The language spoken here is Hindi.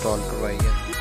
इंस्टॉल करवाई है।